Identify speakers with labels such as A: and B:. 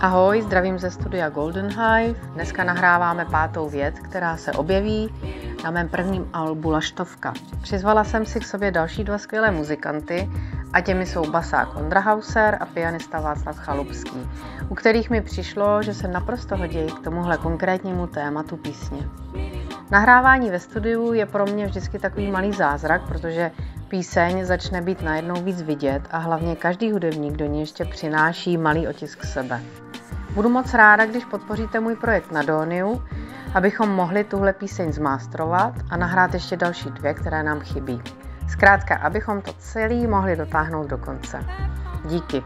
A: Ahoj, zdravím ze studia Golden Hive. Dneska nahráváme pátou věc, která se objeví na mém prvním albu Laštovka. Přizvala jsem si k sobě další dva skvělé muzikanty a těmi jsou basák Ondra Hauser a pianista Václav Chalupský, u kterých mi přišlo, že se naprosto hodí k tomuhle konkrétnímu tématu písně. Nahrávání ve studiu je pro mě vždycky takový malý zázrak, protože píseň začne být najednou víc vidět a hlavně každý hudebník do ní ještě přináší malý otisk sebe. Budu moc ráda, když podpoříte můj projekt na Doniu, abychom mohli tuhle píseň zmástrovat a nahrát ještě další dvě, které nám chybí. Zkrátka, abychom to celý mohli dotáhnout do konce. Díky.